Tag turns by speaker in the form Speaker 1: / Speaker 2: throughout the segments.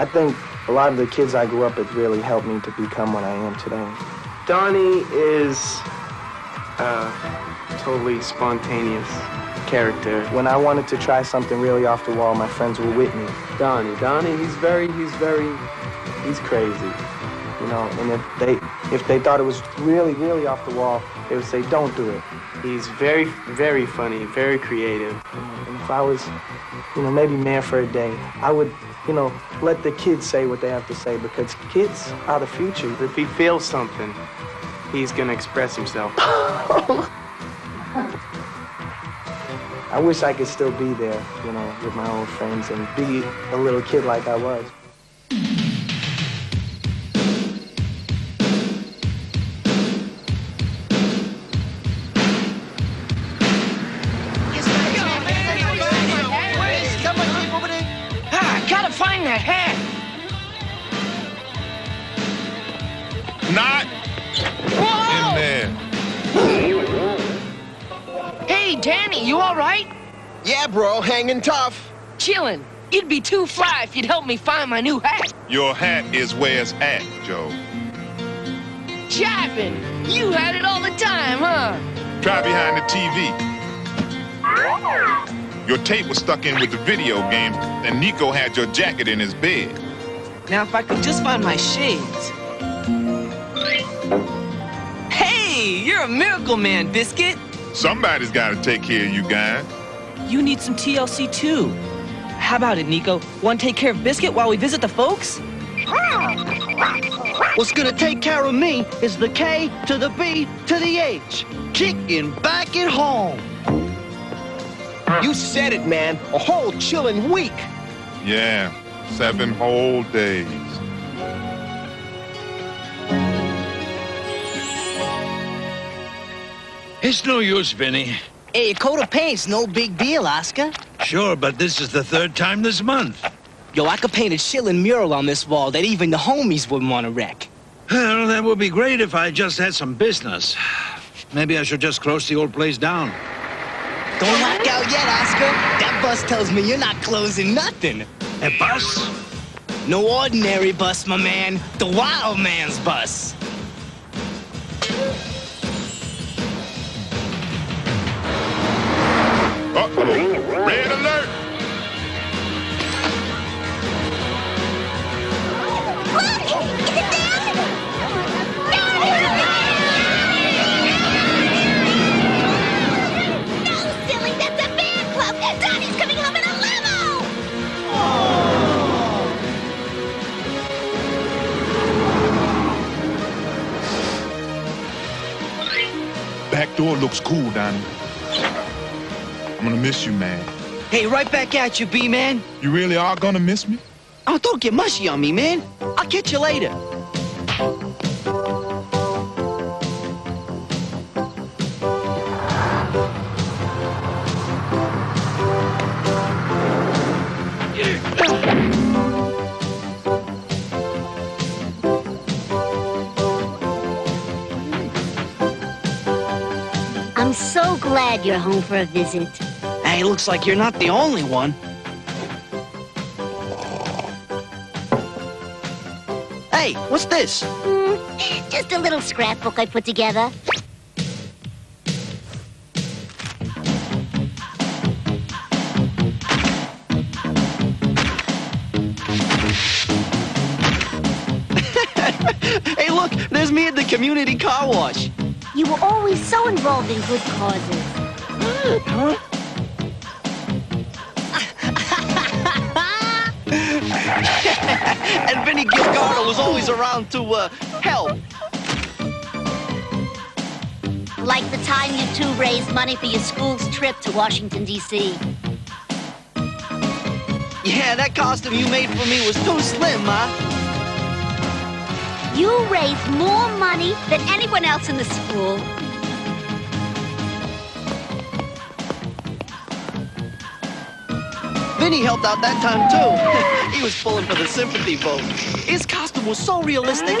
Speaker 1: I
Speaker 2: think a lot of the kids I grew up with really helped me to become what I am today.
Speaker 3: Donnie is a totally spontaneous character.
Speaker 2: When I wanted to try something really off the wall, my friends were with me.
Speaker 3: Donnie, Donnie, he's very, he's very, he's crazy.
Speaker 2: You know, and if they if they thought it was really, really off the wall, they would say, "Don't do it."
Speaker 3: He's very, very funny, very creative.
Speaker 2: And if I was, you know, maybe mayor for a day, I would, you know, let the kids say what they have to say because kids are the future.
Speaker 3: If he feels something, he's gonna express himself.
Speaker 2: I wish I could still be there, you know, with my old friends and be a little kid like I was.
Speaker 4: Hanging tough.
Speaker 5: Chillin'. You'd be too fly if you'd help me find my new hat.
Speaker 6: Your hat is where it's at, Joe.
Speaker 5: Jivin'. You had it all the time, huh?
Speaker 6: Try behind the TV. Your tape was stuck in with the video game, and Nico had your jacket in his bed.
Speaker 7: Now, if I could just find my shades. Hey, you're a miracle man, Biscuit.
Speaker 6: Somebody's got to take care of you guys.
Speaker 7: You need some TLC too. How about it, Nico? Want to take care of Biscuit while we visit the folks?
Speaker 8: What's gonna take care of me is the K to the B to the H. Kicking back at home.
Speaker 4: You said it, man. A whole chilling week.
Speaker 6: Yeah, seven whole days.
Speaker 9: It's no use, Vinny.
Speaker 8: Hey, a coat of paint's no big deal, Oscar.
Speaker 9: Sure, but this is the third time this month.
Speaker 8: Yo, I could paint a chillin' mural on this wall that even the homies wouldn't want to wreck.
Speaker 9: Well, that would be great if I just had some business. Maybe I should just close the old place down.
Speaker 8: Don't lock out yet, Oscar. That bus tells me you're not closing nothing.
Speaker 9: A bus?
Speaker 8: No ordinary bus, my man. The wild man's bus. Right back at you, B-Man.
Speaker 6: You really are gonna miss me?
Speaker 8: Oh, don't get mushy on me, man. I'll catch you later.
Speaker 10: I'm so glad you're home for a visit.
Speaker 8: Hey, looks like you're not the only one. Hey, what's this?
Speaker 10: Hmm, just a little scrapbook I put together.
Speaker 8: Hey, look, there's me at the community car wash.
Speaker 10: You were always so involved in good causes.
Speaker 8: Huh? and Vinny Gilgardo was always around to uh, help.
Speaker 10: Like the time you two raised money for your school's trip to Washington, D.C.
Speaker 8: Yeah, that costume you made for me was too slim, Ma.
Speaker 10: You raised more money than anyone else in the school.
Speaker 8: Vinny helped out that time too. he was pulling for the sympathy vote. His costume was so realistic.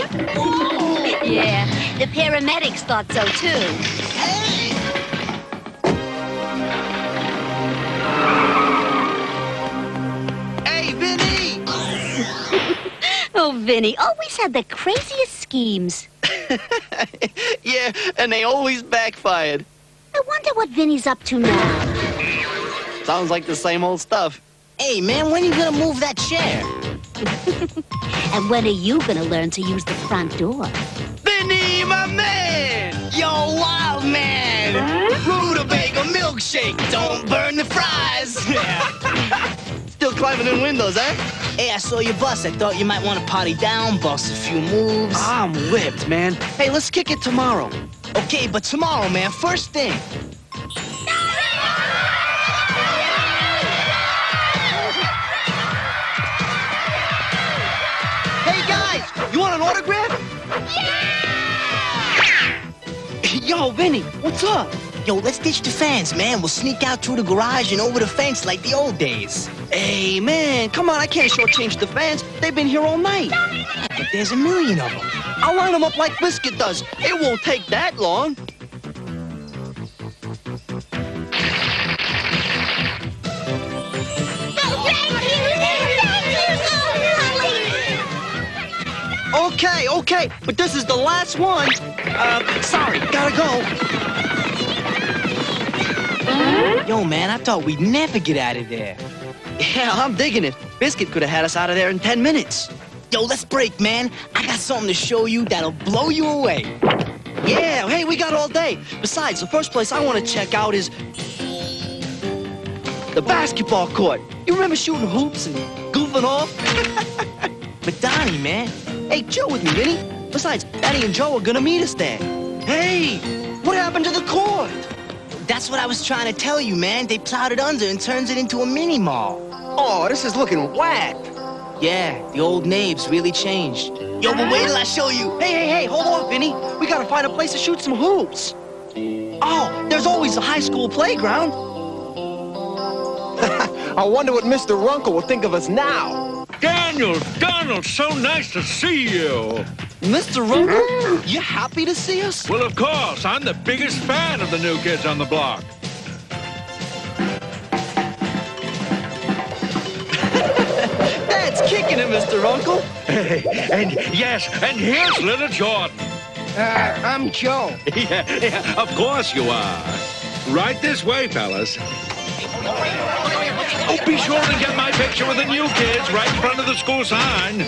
Speaker 10: Yeah, the paramedics thought so too.
Speaker 8: Hey, Vinny!
Speaker 10: Oh, Vinny always had the craziest schemes.
Speaker 8: yeah, and they always backfired.
Speaker 10: I wonder what Vinny's up to now.
Speaker 8: Sounds like the same old stuff.
Speaker 4: Hey, man, when are you gonna move that chair?
Speaker 10: And when are you gonna learn to use the front door?
Speaker 8: Vinny, my man!
Speaker 4: Yo, wild man! Rutabaga milkshake, don't burn the fries!
Speaker 8: Still climbing in windows, eh?
Speaker 4: hey, I saw your bus. I thought you might want to party down, bust a few moves.
Speaker 8: I'm whipped, man. Hey, let's kick it tomorrow.
Speaker 4: Okay, but tomorrow, man, first thing.
Speaker 8: Autograph? Yo, Vinny, what's up?
Speaker 4: Yo, let's ditch the fans, man. We'll sneak out through the garage and over the fence like the old days.
Speaker 8: Hey, man, come on, I can't shortchange the fans. They've been here all night.
Speaker 4: But there's a million of them.
Speaker 8: I'll line them up like Biscuit does. It won't take that long. Okay, okay, but this is the last one. Uh, sorry, gotta go.
Speaker 4: Yo, man, I thought we'd never get out of there.
Speaker 8: Yeah, I'm digging it. Biscuit could have had us out of there in 10 minutes.
Speaker 4: Yo, let's break, man. I got something to show you that'll blow you away.
Speaker 8: Yeah, hey, we got all day. Besides, the first place I want to check out is the basketball court. You remember shooting hoops and goofing off?
Speaker 4: But Donnie, man,
Speaker 8: Hey, chill with me, Vinny. Besides, Eddie and Joe are gonna meet us there. Hey, what happened to the court?
Speaker 4: that's what I was trying to tell you, man. They plowed it under and turns it into a mini mall.
Speaker 8: Oh, this is looking whack.
Speaker 4: Yeah, the old Nabes really changed. Yo, but wait till I show you.
Speaker 8: Hey, hey, hey, hold on, Vinny. We gotta find a place to shoot some hoops. Oh, there's always a high school playground.
Speaker 3: I wonder what Mr. Runkle will think of us now.
Speaker 9: Daniel, Donald, so nice to see you.
Speaker 8: Mr. Runkle, you happy to see us?
Speaker 9: Well, of course, I'm the biggest fan of the new kids on the block.
Speaker 8: That's kicking it, Mr. Runkle.
Speaker 9: and yes, and here's little Jordan.
Speaker 4: Uh, I'm Joe.
Speaker 9: yeah, yeah, of course you are. Right this way, fellas. Oh, be sure to get my picture with the new kids right in front of the school sign.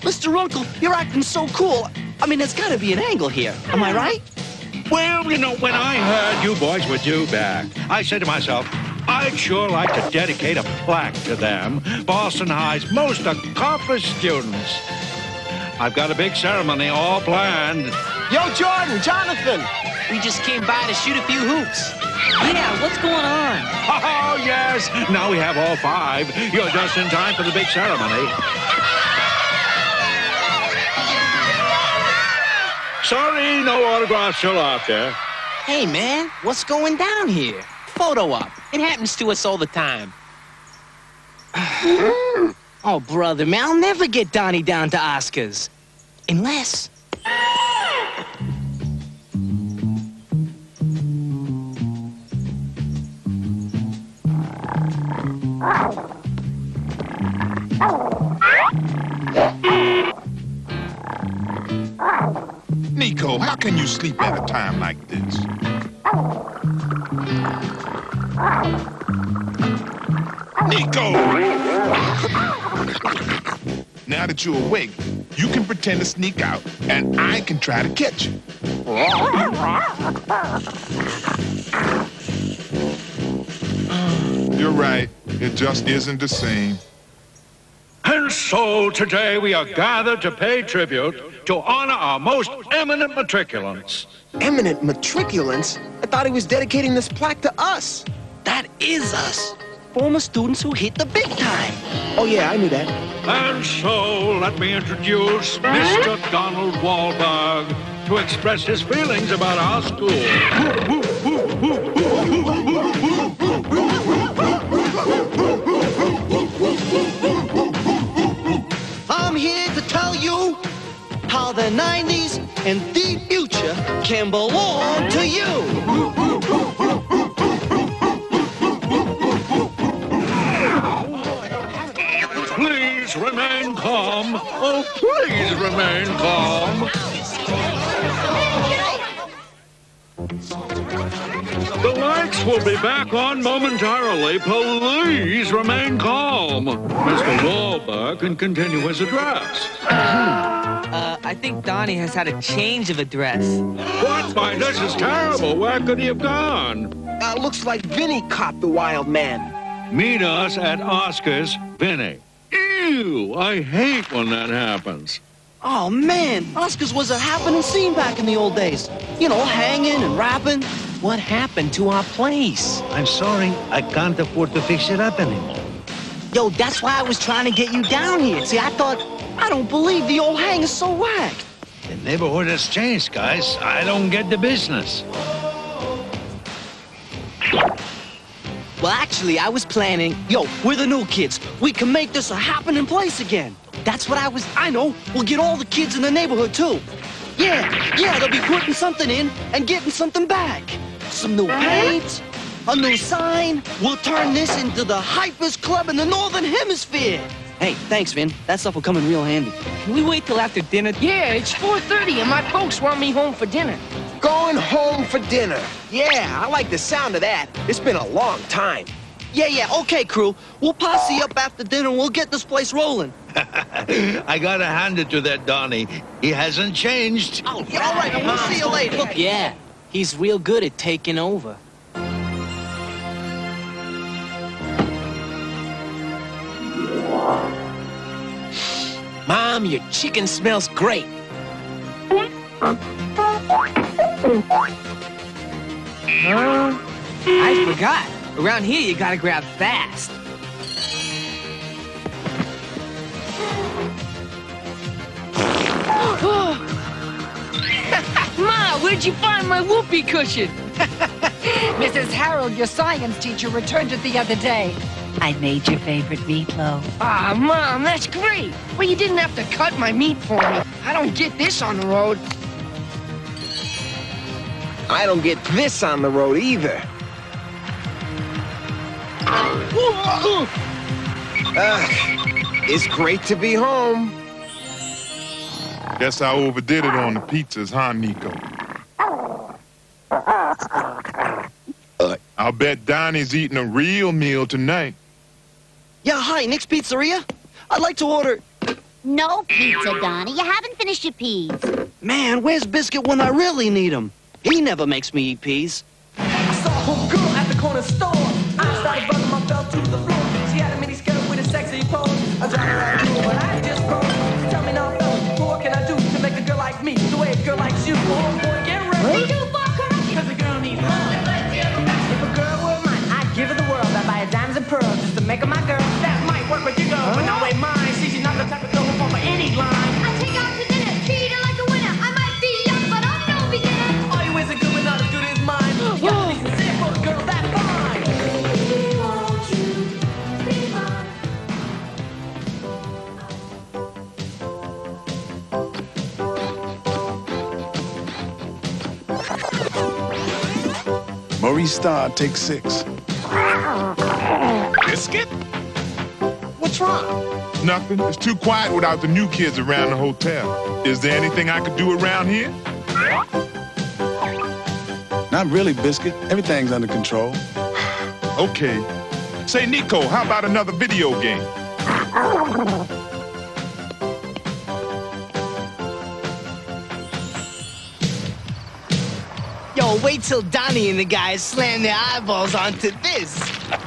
Speaker 8: Mr. Runkle, you're acting so cool. I mean, there's gotta be an angle here. Am I right?
Speaker 9: Well, you know, when I heard you boys were due back, I said to myself, I'd sure like to dedicate a plaque to them, Boston High's most accomplished students. I've got a big ceremony all planned.
Speaker 3: Yo, Jordan, Jonathan.
Speaker 4: We just came by to shoot a few hoops.
Speaker 7: Yeah, what's going on?
Speaker 9: Oh, yes. Now we have all five. You're just in time for the big ceremony. Sorry, no autographs till after.
Speaker 4: Hey, man, what's going down here? Photo op. It happens to us all the time. oh, brother, man, I'll never get Donnie down to Oscars. Unless.
Speaker 6: Nico, how can you sleep at a time like this? Nico! Now that you're awake, you can pretend to sneak out, and I can try to catch you. You're right. It just isn't the same.
Speaker 9: And so today we are gathered to pay tribute to honor our most eminent matriculants.
Speaker 3: Eminent matriculants? I thought he was dedicating this plaque to us.
Speaker 8: That is us. Former students who hit the big time.
Speaker 3: Oh, yeah, I knew that.
Speaker 9: And so let me introduce Mr. Donald Wahlberg to express his feelings about our school.
Speaker 8: I'm here to tell you how the 90s and the future can belong to you.
Speaker 9: Please remain calm. Oh, please remain calm. Lights will be back on momentarily. Please remain calm. Mr. Wahlberg can continue his address.
Speaker 7: Uh, I think Donnie has had a change of address.
Speaker 9: What? My, this is terrible. Where could he have gone?
Speaker 11: Uh, looks like Vinny caught the wild man.
Speaker 9: Meet us at Oscar's, Vinny. Ew, I hate when that happens.
Speaker 8: Oh man, Oscars was a happening scene back in the old days. You know, hanging and rapping.
Speaker 7: What happened to our place?
Speaker 12: I'm sorry, I can't afford to fix it up anymore.
Speaker 8: Yo, that's why I was trying to get you down here. See, I thought, I don't believe the old hang is so whack.
Speaker 12: The neighborhood has changed, guys. I don't get the business.
Speaker 8: Well, actually, I was planning, yo, we're the new kids. We can make this a happening place again. That's what I was, I know. We'll get all the kids in the neighborhood, too. Yeah, yeah, they'll be putting something in and getting something back. Some new uh-huh. paint, a new sign. We'll turn this into the hypest club in the Northern Hemisphere. Hey, thanks, Vin. That stuff will come in real handy.
Speaker 7: Can we wait till after dinner?
Speaker 5: Yeah, it's 4.30 and my folks want me home for dinner.
Speaker 11: Going home for dinner. Yeah, I like the sound of that. It's been a long time.
Speaker 8: Yeah, yeah, okay, crew. We'll posse up after dinner and we'll get this place rolling.
Speaker 12: I gotta hand it to that Donnie. He hasn't changed.
Speaker 8: Oh, yeah, all right, we'll see you later.
Speaker 7: Yeah, he's real good at taking over. Mom, your chicken smells great. Huh? I forgot. Around here, you gotta grab fast.
Speaker 5: Ma, where'd you find my whoopee cushion?
Speaker 13: Mrs. Harold, your science teacher, returned it the other day. I made your favorite meatloaf.
Speaker 5: Ah, Mom, that's great. Well, you didn't have to cut my meat for me. I don't get this on the road.
Speaker 11: I don't get this on the road either. Ugh, it's great to be home.
Speaker 6: Guess I overdid it on the pizzas, huh, Nico? Uh, I'll bet Donnie's eating a real meal tonight.
Speaker 8: Yeah, hi, Nick's Pizzeria. I'd like to order.
Speaker 10: No pizza, Donnie. You haven't finished your peas.
Speaker 8: Man, where's Biscuit when I really need him? He never makes me eat peas.
Speaker 14: I saw
Speaker 15: Maurice Starr, take six.
Speaker 6: Biscuit?
Speaker 11: What's wrong?
Speaker 6: Nothing. It's too quiet without the new kids around the hotel. Is there anything I could do around here?
Speaker 15: Not really, Biscuit. Everything's under control.
Speaker 6: Okay. Say, Nico, how about another video game?
Speaker 4: wait till Donnie and the guys slam their eyeballs onto this.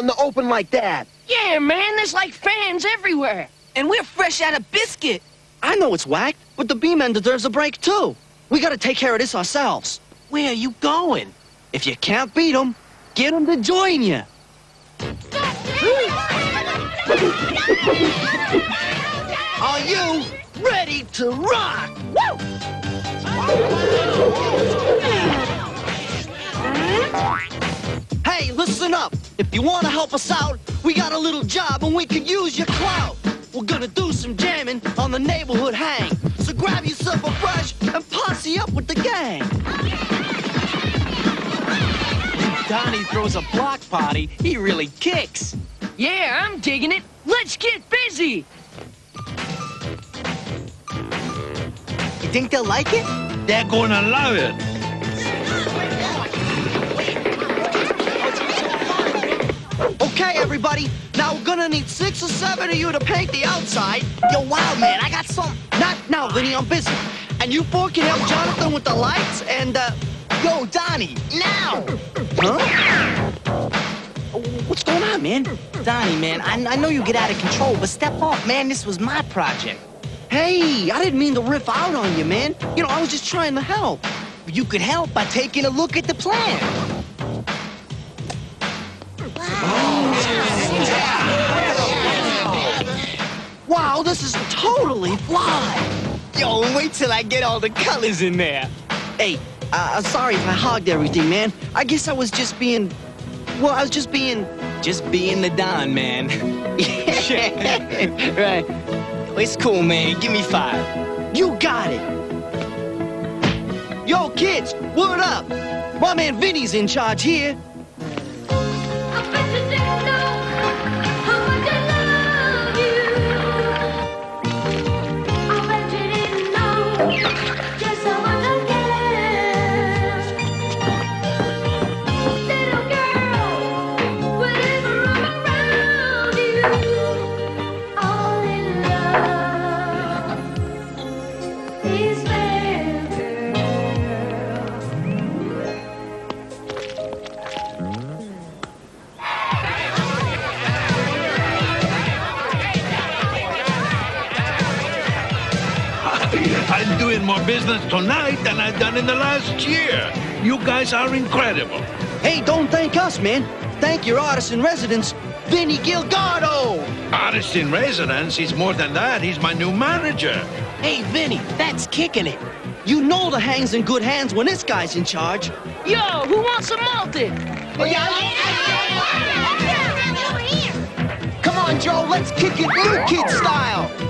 Speaker 11: Out in the open like that?
Speaker 5: Yeah, man, there's like fans everywhere.
Speaker 7: And we're fresh out of biscuit.
Speaker 8: I know it's whack, but the B-Man deserves a break too. We gotta take care of this ourselves. Where are you going? If you can't beat them, get them to join you. Are you ready to rock? Woo! Hey, listen up. If you want to help us out, we got a little job and we could use your clout. We're gonna do some jamming on the neighborhood hang. So grab yourself a brush and posse up with the gang.
Speaker 4: Donnie throws a block party. He really kicks.
Speaker 5: Yeah, I'm digging it. Let's get busy.
Speaker 8: You think they'll like it?
Speaker 9: They're gonna love it.
Speaker 8: Okay, everybody. Now we're gonna need six or seven of you to paint the outside. Yo, wow, man, I got some. Not now, Vinny. I'm busy. And you four can help Jonathan with the lights. And uh, yo, Donnie, now. Huh? What's going on, man?
Speaker 4: Donnie, man, I, I know you get out of control, but step off, man. This was my project.
Speaker 8: Hey, I didn't mean to riff out on you, man. You know, I was just trying to help.
Speaker 4: You could help by taking a look at the plan.
Speaker 8: Wow, this is totally fly.
Speaker 4: Yo, wait till I get all the colors in there.
Speaker 8: Hey, uh, uh, sorry if I hogged everything, man. I guess I was just being. Well, I was just being.
Speaker 4: Just being the Don, man.
Speaker 8: right.
Speaker 4: It's cool, man. Give me five.
Speaker 8: You got it. Yo, kids, word up. My man Vinny's in charge here.
Speaker 9: Business tonight than I've done in the last year. You guys are incredible.
Speaker 8: Hey, don't thank us, man. Thank your artist in residence, Vinny Gilgardo.
Speaker 9: Artist in residence, he's more than that. He's my new manager.
Speaker 4: Hey, Vinny, that's kicking it.
Speaker 8: You know the hang's in good hands when this guy's in charge.
Speaker 5: Yo, who wants some malted?
Speaker 8: Oh, yeah, Come on, Joe, let's kick it new kid style.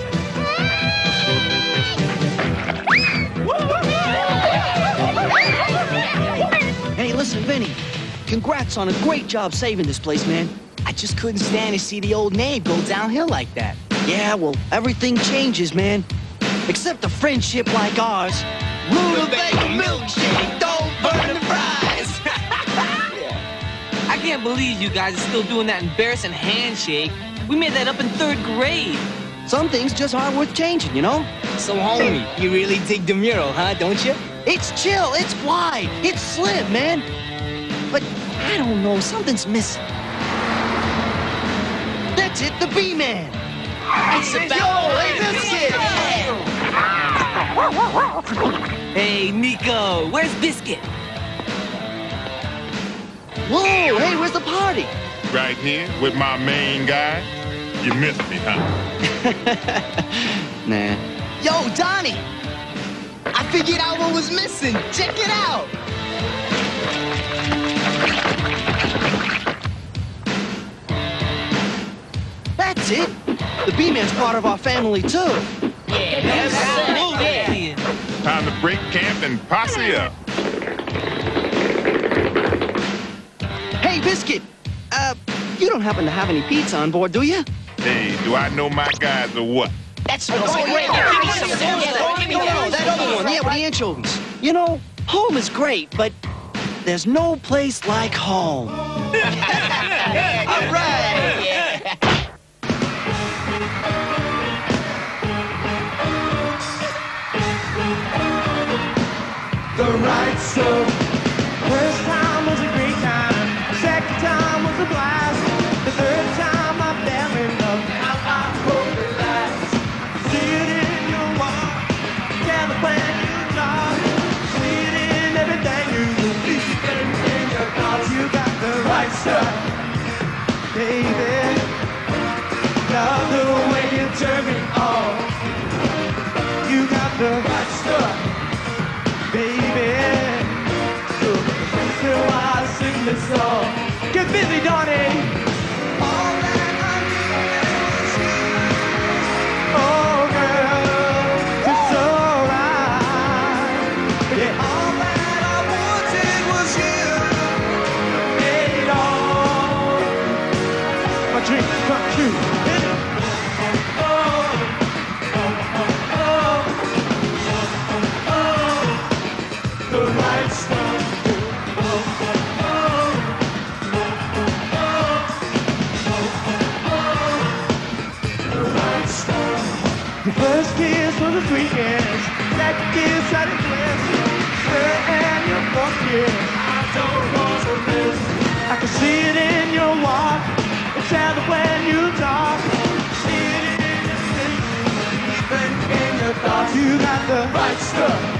Speaker 8: Congrats on a great job saving this place, man.
Speaker 4: I just couldn't stand to see the old name go downhill like that.
Speaker 8: Yeah, well, everything changes, man. Except a friendship like ours.
Speaker 1: Rutabaga milkshake, don't burn the fries.
Speaker 4: I can't believe you guys are still doing that embarrassing handshake. We made that up in third grade.
Speaker 8: Some things just aren't worth changing, you know?
Speaker 4: So, homie, you really dig the mural, huh? Don't you?
Speaker 8: It's chill, it's wide, it's slim, man. But I don't know, something's missing. That's it, the B-Man.
Speaker 4: It's about Hey, Nico, where's Biscuit?
Speaker 8: Whoa, hey, where's the party?
Speaker 6: Right here with my main guy. You missed me, huh?
Speaker 8: Nah.
Speaker 1: Yo, Donnie. I figured out what was missing. Check it out.
Speaker 8: That's it. The B-Man's part of our family, too.
Speaker 6: Time to break camp and posse up.
Speaker 8: Hey, Biscuit. Uh, you don't happen to have any pizza on board, do you?
Speaker 6: Hey, do I know my guys or what?
Speaker 4: That smells
Speaker 8: Oh,
Speaker 4: great.
Speaker 8: yeah.
Speaker 4: Give me some more. Give me
Speaker 8: No, no,
Speaker 4: that.
Speaker 8: that other one. Yeah, with the anchovies. You know, home is great, but there's no place like home.
Speaker 1: All right. Stuff, baby. The first kiss was a sweet kiss. Second kiss. Third and your kiss. I don't want to miss. I can see it in your walk. It sounds when you talk. See it in your. Even in your thoughts. You got the right stuff,